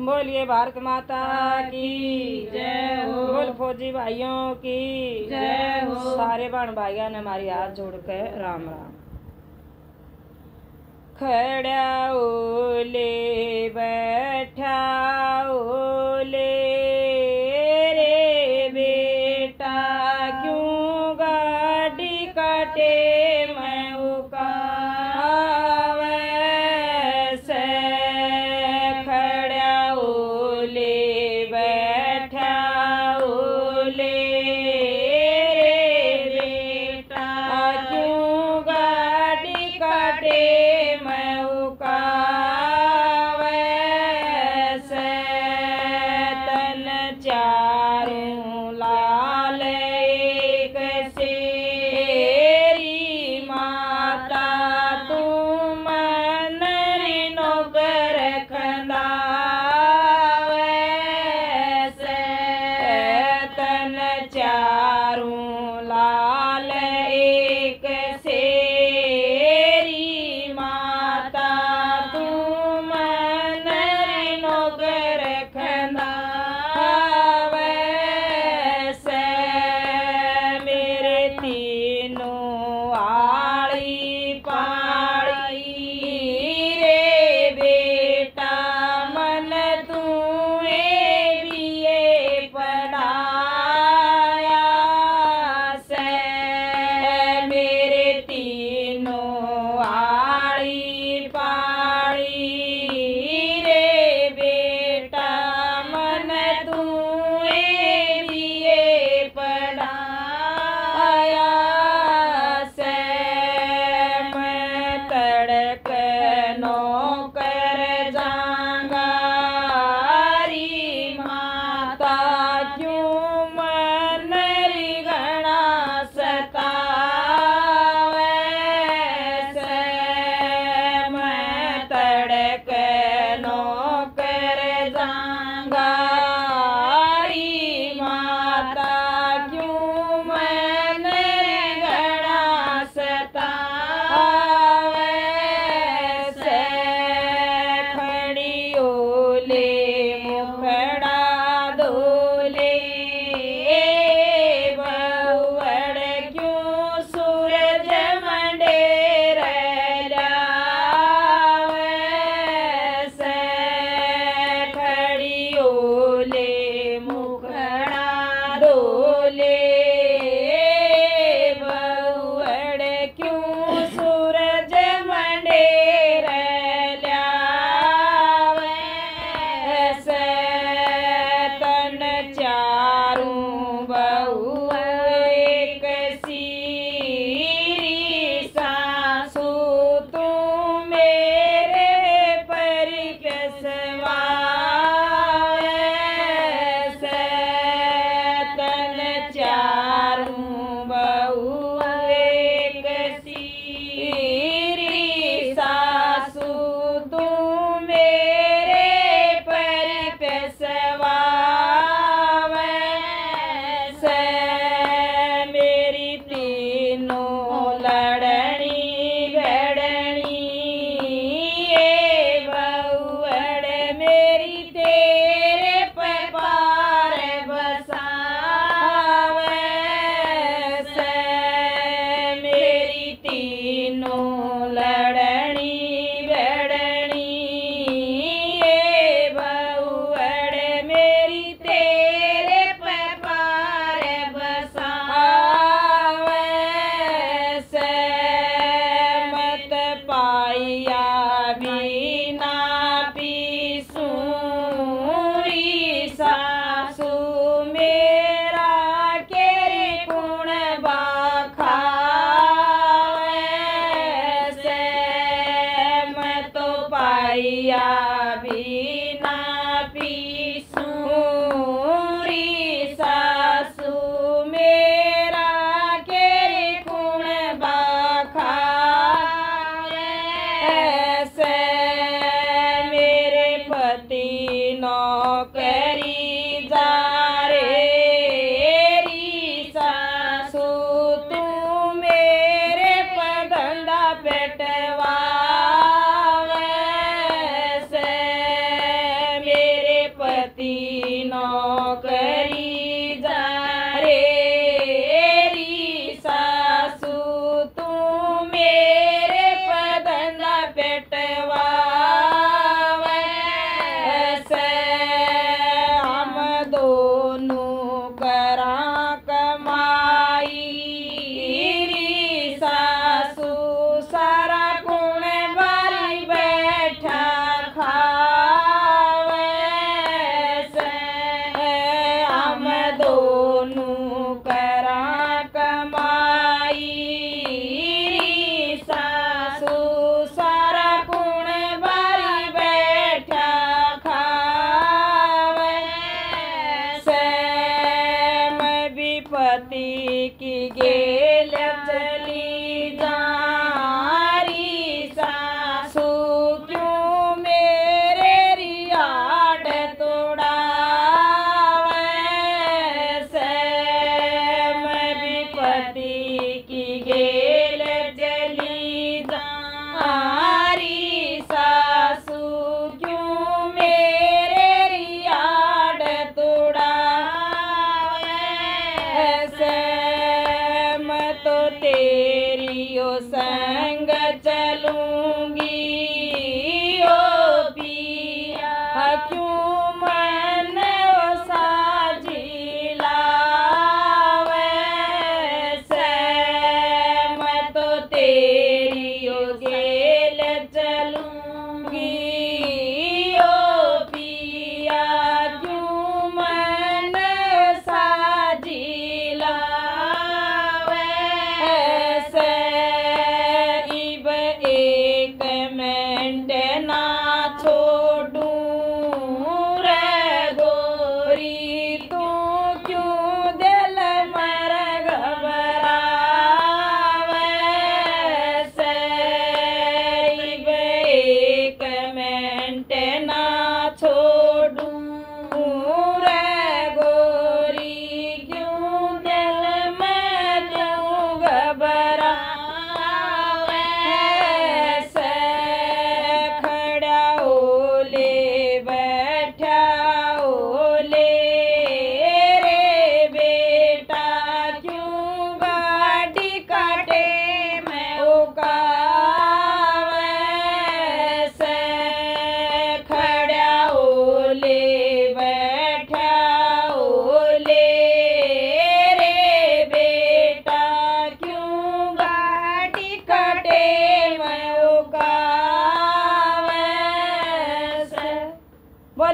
बोलिए भारत माता की जय हो। बोल फौजी भाइयों की। जय हो। सारे भाण भाइयों ने हमारी हाथ जोड़ के राम राम। खड़ा ओले बैठा Bye. Yeah. विपति की गेल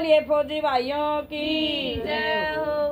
बोलिए फौजी भाइयों की। जय हो।